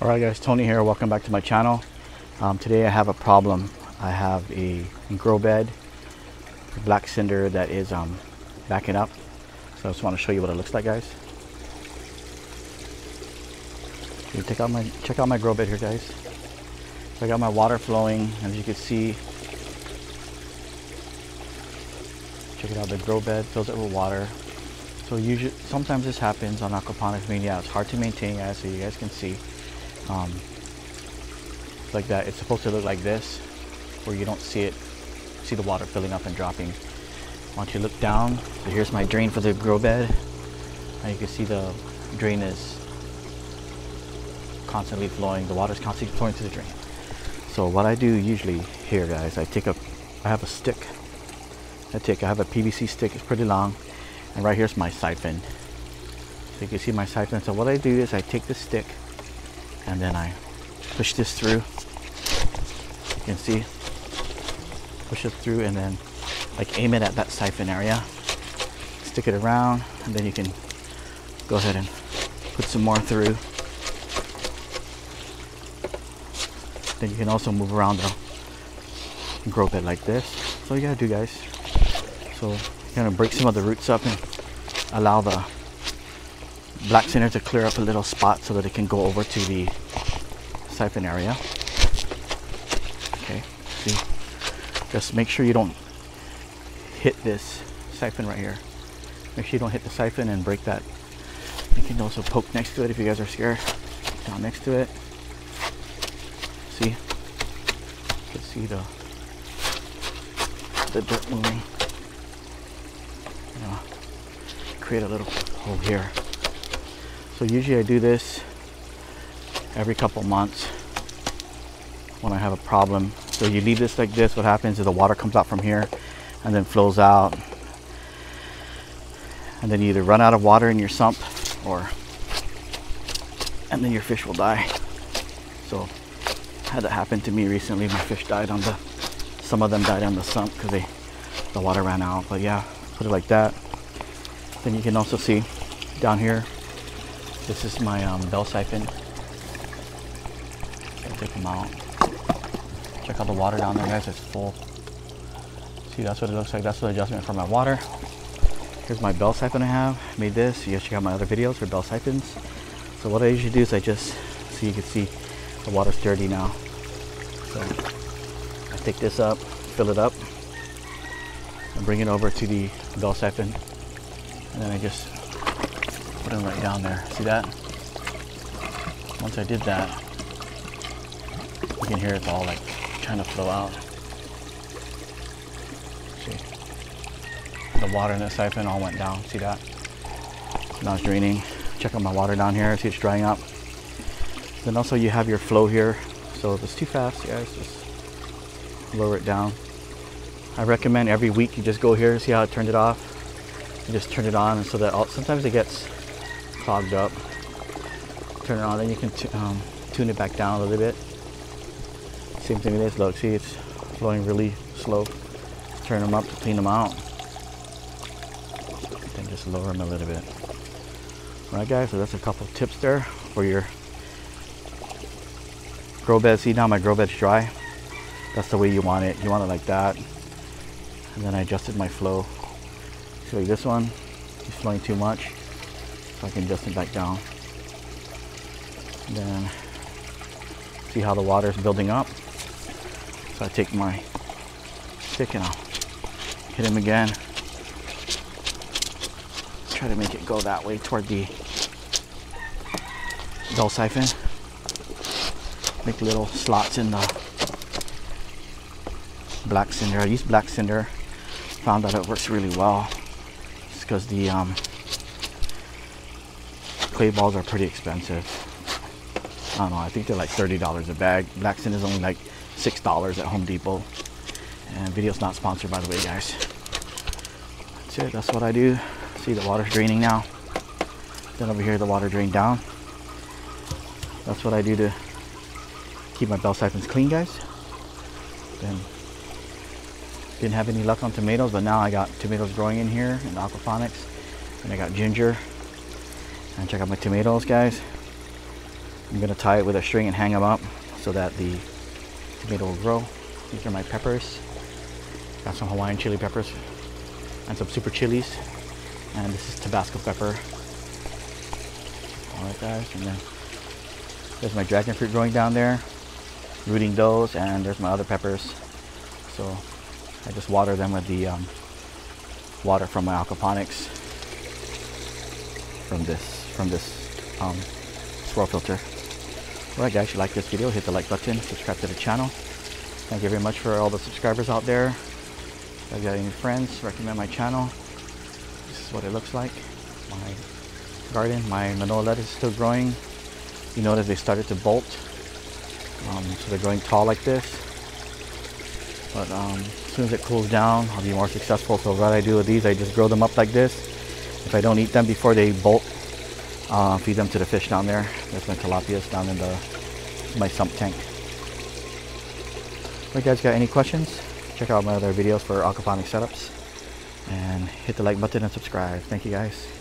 Alright guys, Tony here. Welcome back to my channel. Um, today I have a problem. I have a grow bed, black cinder that is um, backing up. So I just want to show you what it looks like guys. Take out my, check out my grow bed here guys. So I got my water flowing as you can see. Check it out, the grow bed fills it with water. So usually, sometimes this happens on aquaponics media. It's hard to maintain guys, so you guys can see um, like that. It's supposed to look like this, where you don't see it, see the water filling up and dropping. Once you look down, so here's my drain for the grow bed. Now you can see the drain is constantly flowing. The water is constantly flowing to the drain. So what I do usually here, guys, I take a, I have a stick. I take, I have a PVC stick. It's pretty long, and right here's my siphon. So you can see my siphon. So what I do is I take the stick and then I push this through. You can see. Push it through and then like aim it at that siphon area. Stick it around and then you can go ahead and put some more through. Then you can also move around the grow bed like this. So you gotta do guys. So you're gonna break some of the roots up and allow the black cinder to clear up a little spot so that it can go over to the siphon area. Okay, see, just make sure you don't hit this siphon right here. Make sure you don't hit the siphon and break that. You can also poke next to it if you guys are scared. Down next to it. See, you can see the the dirt moving. You know, create a little hole here. So usually I do this every couple months when I have a problem. So you leave this like this, what happens is the water comes out from here and then flows out. And then you either run out of water in your sump or and then your fish will die. So had that happen to me recently. My fish died on the some of them died on the sump because they the water ran out. But yeah, put it like that. Then you can also see down here this is my um, bell siphon. Take them out. Check out the water down there, guys. It's full. See, that's what it looks like. That's the adjustment for my water. Here's my bell siphon I have. Made this. You guys check out my other videos for bell siphons. So what I usually do is I just, so you can see the water's dirty now. So I take this up, fill it up, and bring it over to the bell siphon. And then I just put them right down there. See that? Once I did that, you can hear it's all like trying to flow out. See? The water in the siphon all went down. See that? Now it's draining. Check out my water down here. See it's drying up. Then also you have your flow here. So if it's too fast, guys, just lower it down. I recommend every week you just go here, see how it turned it off. You just turn it on so that all, sometimes it gets clogged up. Turn it on, then you can um, tune it back down a little bit. Same thing with this, look, see it's flowing really slow. Turn them up to clean them out. Then just lower them a little bit. Alright guys, so that's a couple tips there for your grow bed. See now my grow bed's dry. That's the way you want it. You want it like that. And then I adjusted my flow. See like this one, is flowing too much. So I can adjust it back down. And then see how the water is building up. So I take my stick and I'll hit him again. Try to make it go that way toward the bell siphon. Make little slots in the black cinder. I use black cinder. Found that it works really well. It's because the um, clay balls are pretty expensive. I don't know, I think they're like $30 a bag. Black Cinder is only like $6 at Home Depot. And video's not sponsored by the way, guys. That's it, that's what I do. See the water's draining now. Then over here the water drained down. That's what I do to keep my bell siphons clean, guys. Then didn't have any luck on tomatoes, but now I got tomatoes growing in here in aquaponics. And I got ginger and check out my tomatoes, guys. I'm gonna tie it with a string and hang them up so that the tomato will grow. These are my peppers. Got some Hawaiian chili peppers and some super chilies. And this is Tabasco pepper. Alright guys, and then there's my dragon fruit growing down there. Rooting those and there's my other peppers. So I just water them with the um, water from my aquaponics from this from this um, swirl filter. Alright guys, if you like this video, hit the like button, subscribe to the channel. Thank you very much for all the subscribers out there. If you got any friends, recommend my channel. This is what it looks like. My garden, my manila lettuce is still growing. You notice they started to bolt. Um, so they're growing tall like this. But um, as soon as it cools down, I'll be more successful. So what I do with these, I just grow them up like this. If I don't eat them before they bolt, uh, feed them to the fish down there. That's my tilapias down in the my sump tank. If you guys got any questions, check out my other videos for aquaponic setups. And hit the like button and subscribe. Thank you guys.